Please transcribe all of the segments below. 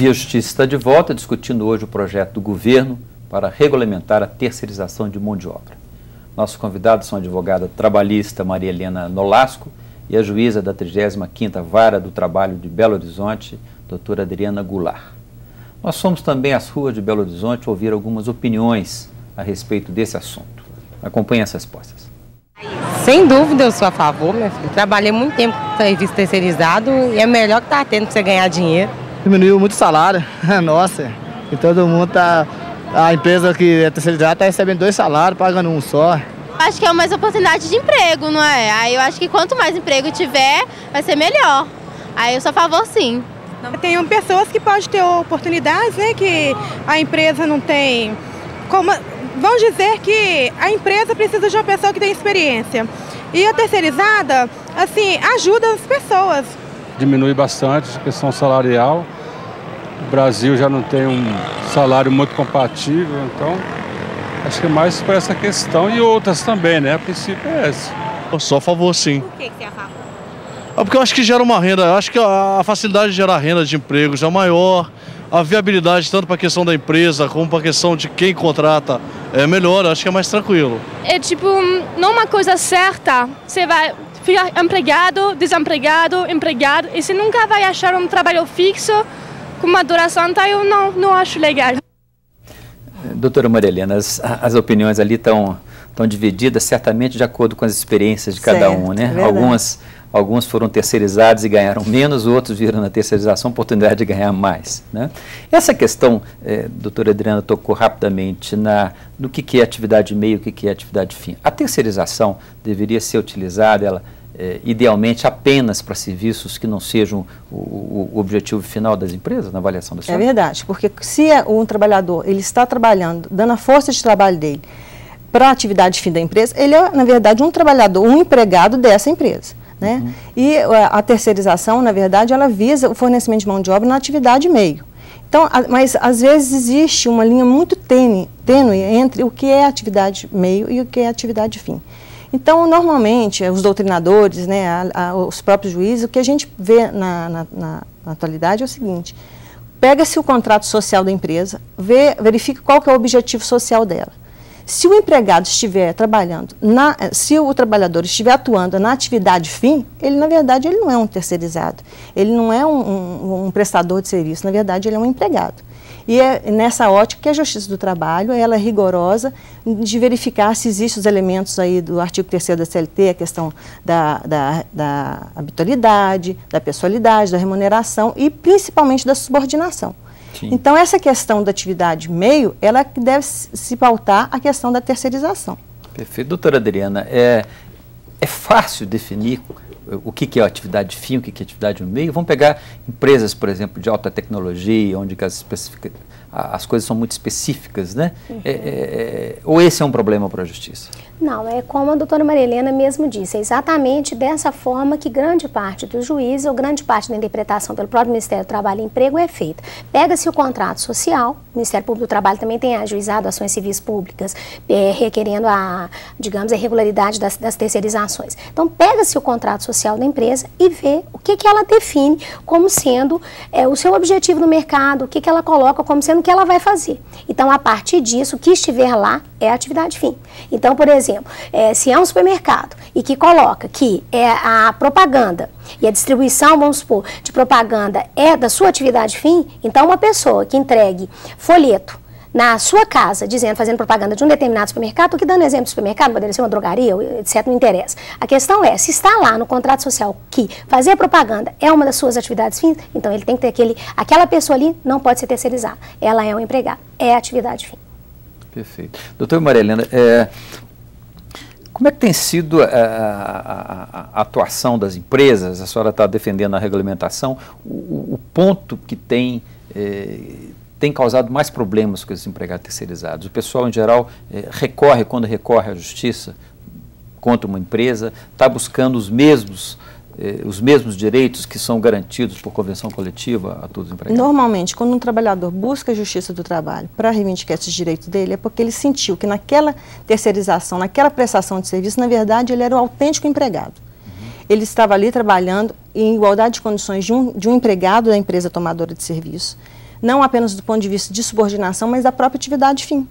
Via Justiça está de volta discutindo hoje o projeto do governo para regulamentar a terceirização de mão de obra. Nossos convidados são a advogada trabalhista Maria Helena Nolasco e a juíza da 35ª Vara do Trabalho de Belo Horizonte, doutora Adriana Goulart. Nós fomos também às ruas de Belo Horizonte ouvir algumas opiniões a respeito desse assunto. Acompanhe as respostas. Sem dúvida eu sou a favor, meu filho. Trabalhei muito tempo com serviço terceirizado e é melhor que tá tendo para você ganhar dinheiro. Diminuiu muito o salário, nossa, e todo mundo tá. A empresa que é terceirizada está recebendo dois salários, pagando um só. Acho que é mais oportunidade de emprego, não é? Aí eu acho que quanto mais emprego tiver, vai ser melhor. Aí eu sou a favor sim. Tem pessoas que podem ter oportunidades, né? Que a empresa não tem. Como, vamos dizer que a empresa precisa de uma pessoa que tem experiência. E a terceirizada, assim, ajuda as pessoas. Diminui bastante a questão salarial. O Brasil já não tem um salário muito compatível, então acho que é mais para essa questão e outras também, né? A princípio é essa. Eu sou a favor, sim. Por que você é a favor? É porque eu acho que gera uma renda, eu acho que a facilidade de gerar renda de empregos é maior, a viabilidade tanto para a questão da empresa como para a questão de quem contrata é melhor, eu acho que é mais tranquilo. É tipo, não uma coisa certa, você vai ficar empregado, desempregado, empregado, e você nunca vai achar um trabalho fixo com uma duração, então eu não, não acho legal. Doutora Marilena, as, as opiniões ali estão estão divididas certamente de acordo com as experiências de cada Certo, um, né? verdade. Algumas, alguns foram terceirizados e ganharam menos, outros viram na terceirização a oportunidade de ganhar mais, né? Essa questão, eh, doutora Adriana tocou rapidamente na, no que, que é atividade meio, o que, que é atividade fim. A terceirização deveria ser utilizada, ela, eh, idealmente, apenas para serviços que não sejam o, o- o objetivo final das empresas, na avaliação da É senhora? verdade, porque se é um trabalhador ele está trabalhando, dando a força de trabalho dele para a atividade fim da empresa, ele é, na verdade, um trabalhador, um empregado dessa empresa. Né? E a, a terceirização, na verdade, ela visa o fornecimento de mão de obra na atividade meio. Então, a- mas às vezes existe uma linha muito tênue, tênue entre o que é atividade meio e o que é atividade fim. Então, normalmente, os doutrinadores, né, a- a- os próprios juízes, o que a gente vê na, na- na- na atualidade é o seguinte: pega-se o contrato social da empresa, vê, verifica qual que é o objetivo social dela. Se o empregado estiver trabalhando, na, se o trabalhador estiver atuando na atividade fim, ele, na verdade, ele não é um terceirizado, ele não é um, um- um prestador de serviço, na verdade, ele é um empregado. E é nessa ótica que a Justiça do Trabalho ela é rigorosa de verificar se existem os elementos aí do artigo 3 da CLT, a questão da, da, da habitualidade, da pessoalidade, da remuneração e principalmente da subordinação. Sim. Então, essa questão da atividade meio, ela deve se se pautar a questão da terceirização. Perfeito. Doutora Adriana, é, é fácil definir o que, que é atividade fim, o que, que é atividade no meio? Vamos pegar empresas, por exemplo, de alta tecnologia, onde as, as coisas são muito específicas, né? É, é, é, ou esse é um problema para a justiça? Não, é como a doutora Maria Helena mesmo disse, é exatamente dessa forma que grande parte dos juízes ou grande parte da interpretação pelo próprio Ministério do Trabalho e Emprego é feita. Pega-se o contrato social, o Ministério Público do Trabalho também tem ajuizado ações civis públicas, eh, requerendo a, digamos, a regularidade das, das terceirizações. Então, pega-se o contrato social da empresa e vê o que, que ela define como sendo eh, o seu objetivo no mercado, o que, que ela coloca como sendo o que ela vai fazer. Então, a partir disso, o que estiver lá é atividade fim. Então, por exemplo, eh, se é um supermercado e que coloca que é a propaganda e a distribuição, vamos supor, de propaganda é da sua atividade fim, então uma pessoa que entregue folheto na sua casa, dizendo, fazendo propaganda de um determinado supermercado, aqui dando exemplo de supermercado, poderia ser uma drogaria, etc., não interessa. A questão é, se está lá no contrato social que fazer propaganda é uma das suas atividades fins, então ele tem que ter aquele, aquela pessoa ali não pode ser terceirizada, ela é um empregado, é atividade fim. Perfeito. Doutora Maria Helena, é, como é que tem sido a, a- a- atuação das empresas? A senhora está defendendo a regulamentação. O, o- ponto que tem, eh, tem causado mais problemas com esses empregados terceirizados? O pessoal, em geral, eh, recorre, quando recorre à justiça contra uma empresa, está buscando os mesmos, eh, os mesmos direitos que são garantidos por convenção coletiva a todos os empregados? Normalmente, quando um trabalhador busca a justiça do trabalho para reivindicar esses direitos dele, é porque ele sentiu que naquela terceirização, naquela prestação de serviço, na verdade, ele era o autêntico empregado. Ele estava ali trabalhando em igualdade de condições de um, de um empregado da empresa tomadora de serviço. Não apenas do ponto de vista de subordinação, mas da própria atividade fim.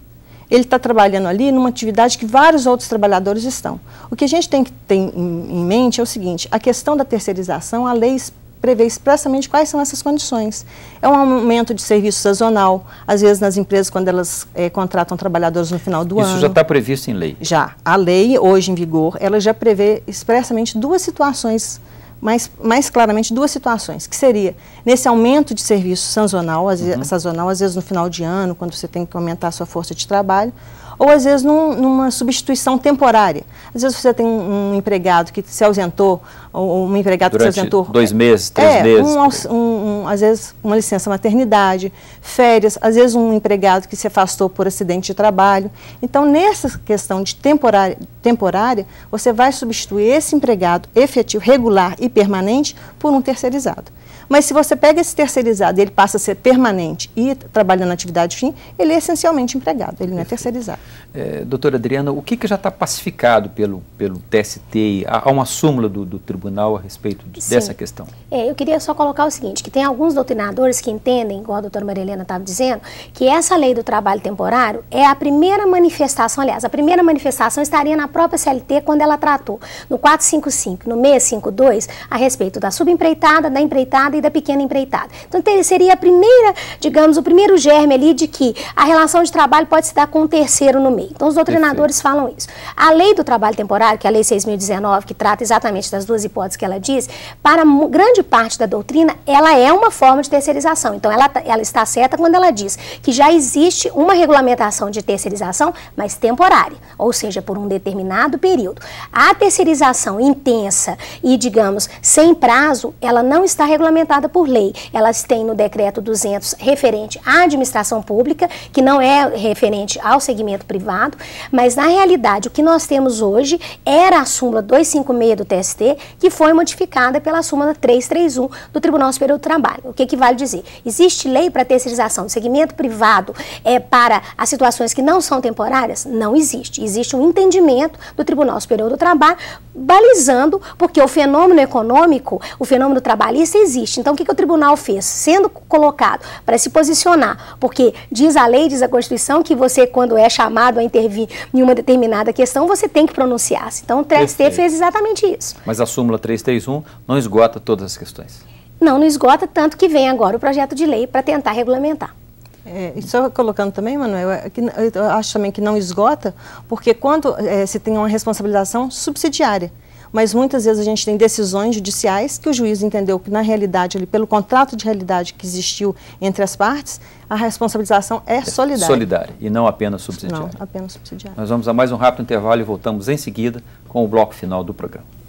Ele está trabalhando ali numa atividade que vários outros trabalhadores estão. O que a gente tem que ter em, mente é o seguinte: a questão da terceirização, a lei prevê expressamente quais são essas condições. É um aumento de serviço sazonal, às vezes nas empresas quando elas é, contratam trabalhadores no final do Isso ano. Isso já está previsto em lei? Já. A lei, hoje em vigor, ela já prevê expressamente duas situações, mais, mais claramente duas situações, que seria nesse aumento de serviço sazonal, às, uhum. sazonal, às vezes no final de ano, quando você tem que aumentar a sua força de trabalho, ou às vezes num, numa substituição temporária. Às vezes você tem um, um empregado que se ausentou, ou um empregado Durante que se ausentou. dois meses, três é, meses. Um, um, às vezes uma licença maternidade, férias, às vezes um empregado que se afastou por acidente de trabalho. Então, nessa questão de temporária, temporária você vai substituir esse empregado efetivo, regular e permanente por um terceirizado. Mas se você pega esse terceirizado e ele passa a ser permanente e trabalhando na atividade fim, ele é essencialmente empregado, ele não é terceirizado. É, doutora Adriana, o que, que já está pacificado pelo, pelo TST? Há, há uma súmula do, do, tribunal a respeito de, dessa questão? É, eu queria só colocar o seguinte, que tem alguns doutrinadores que entendem, igual a doutora Maria Helena estava dizendo, que essa lei do trabalho temporário é a primeira manifestação, aliás, a primeira manifestação estaria na própria CLT quando ela tratou, no 455, no 652, a respeito da subempreitada, da empreitada e da pequena empreitada. Então, seria a primeira, digamos, o primeiro germe ali de que a relação de trabalho pode se dar com um terceiro no meio. Então, os doutrinadores Perfeito. falam isso. A lei do trabalho temporário, que é a lei 6.019, que trata exatamente das duas hipóteses que ela diz, para grande parte da doutrina, ela é uma forma de terceirização. Então, ela, tá, ela está certa quando ela diz que já existe uma regulamentação de terceirização, mas temporária, ou seja, por um determinado período. A terceirização intensa e, digamos, sem prazo, ela não está regulamentada por lei. Elas têm no decreto 200 referente à administração pública, que não é referente ao segmento privado, mas na realidade o que nós temos hoje era a súmula 256 do TST, que foi modificada pela súmula 331 do Tribunal Superior do Trabalho. O que, que vale dizer? Existe lei para terceirização do segmento privado é, para as situações que não são temporárias? Não existe. Existe um entendimento do Tribunal Superior do Trabalho balizando, porque o fenômeno econômico, o fenômeno trabalhista existe. Então, o que, que o tribunal fez? Sendo colocado para se posicionar, porque diz a lei, diz a Constituição, que você, quando é chamado a intervir em uma determinada questão, você tem que pronunciar-se. Então, o TST fez exatamente isso. Mas a súmula 331 não esgota todas as questões. Não, não esgota, tanto que vem agora o projeto de lei para tentar regulamentar. É, e só colocando também, Manuel, é que, eu acho também que não esgota, porque quando é, se tem uma responsabilização subsidiária, mas muitas vezes a gente tem decisões judiciais que o juiz entendeu que, na realidade, ali, pelo contrato de realidade que existiu entre as partes, a responsabilização é solidária. Solidária e não apenas subsidiária. Não, apenas subsidiária. Nós vamos a mais um rápido intervalo e voltamos em seguida com o bloco final do programa.